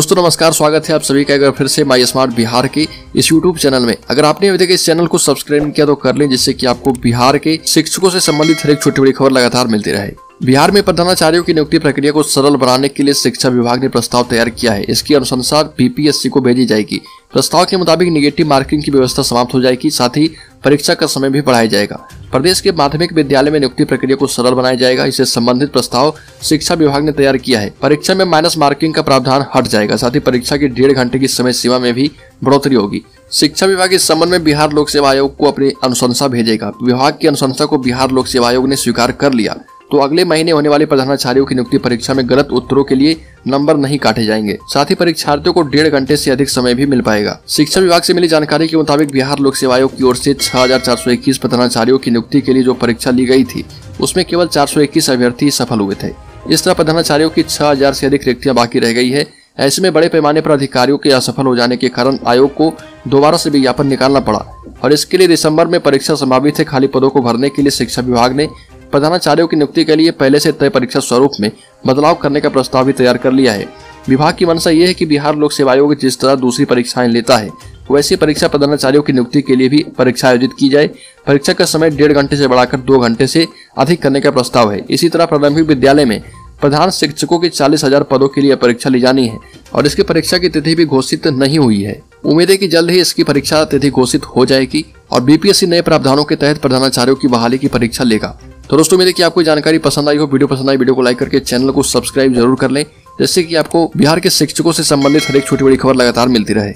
दोस्तों, नमस्कार, स्वागत है आप सभी का एक बार फिर से माई स्मार्ट बिहार के इस यूट्यूब चैनल में। अगर आपने अभी तक इस चैनल को सब्सक्राइब किया तो कर लें, जिससे कि आपको बिहार के शिक्षकों से संबंधित हर एक छोटी बड़ी खबर लगातार मिलती रहे। बिहार में प्रधानाचार्यों की नियुक्ति प्रक्रिया को सरल बनाने के लिए शिक्षा विभाग ने प्रस्ताव तैयार किया है। इसकी अनुशंसा बीपीएससी को भेजी जाएगी। प्रस्ताव के मुताबिक निगेटिव मार्किंग की व्यवस्था समाप्त हो जाएगी, साथ ही परीक्षा का समय भी बढ़ाया जाएगा। प्रदेश के माध्यमिक विद्यालय में नियुक्ति प्रक्रिया को सरल बनाया जाएगा। इससे संबंधित प्रस्ताव शिक्षा विभाग ने तैयार किया है। परीक्षा में माइनस मार्किंग का प्रावधान हट जाएगा, साथ ही परीक्षा की डेढ़ घंटे की समय सीमा में भी बढ़ोतरी होगी। शिक्षा विभाग इस संबंध में बिहार लोक सेवा आयोग को अपनी अनुशंसा भेजेगा। विभाग की अनुशंसा को बिहार लोक सेवा आयोग ने स्वीकार कर लिया। तो अगले महीने होने वाली प्रधानाचार्यों की नियुक्ति परीक्षा में गलत उत्तरों के लिए नंबर नहीं काटे जाएँगे। साथ ही परीक्षार्थियों को डेढ़ घंटे से अधिक समय भी मिल पाएगा। शिक्षा विभाग से मिली जानकारी के मुताबिक बिहार लोक सेवा आयोग की ओर से छह प्रधानाचार्यों की नियुक्ति के लिए जो परीक्षा ली गई थी, उसमें केवल चार सौ इक्कीस अभ्यर्थी सफल हुए थे। इस तरह प्रधानाचार्यों की छह से अधिक रिक्तियाँ बाकी रह गई है। ऐसे में बड़े पैमाने पर अधिकारियों के असफल हो जाने के कारण आयोग को दोबारा से विज्ञापन निकालना पड़ा। और इसके लिए दिसंबर में परीक्षा समाप्त है खाली पदों को भरने के लिए शिक्षा विभाग ने प्रधानाचार्यों की नियुक्ति के लिए पहले से तय परीक्षा स्वरूप में बदलाव करने का प्रस्ताव भी तैयार कर लिया है। विभाग की मंशा ये है कि बिहार लोक सेवा आयोग जिस तरह दूसरी परीक्षाएँ लेता है, वैसी परीक्षा प्रधानाचार्यों की नियुक्ति के लिए भी परीक्षा आयोजित की जाए। परीक्षा का समय डेढ़ घंटे से बढ़ाकर दो घंटे से अधिक करने का प्रस्ताव है। इसी तरह प्रारंभिक विद्यालय में प्रधान शिक्षकों की चालीस हज़ार पदों के लिए परीक्षा ली जानी है और इसकी परीक्षा की तिथि भी घोषित नहीं हुई है। उम्मीद है कि जल्द ही इसकी परीक्षा तिथि घोषित हो जाएगी और बीपीएससी नए प्रावधानों के तहत प्रधानाचार्यों की बहाली की परीक्षा लेगा। तो दोस्तों मेरे की आपको जानकारी पसंद आई हो। वीडियो पसंद आई, वीडियो को लाइक करके चैनल को सब्सक्राइब ज़रूर कर लें जैसे कि आपको बिहार के शिक्षकों से संबंधित हर एक छोटी बड़ी खबर लगातार मिलती रहे।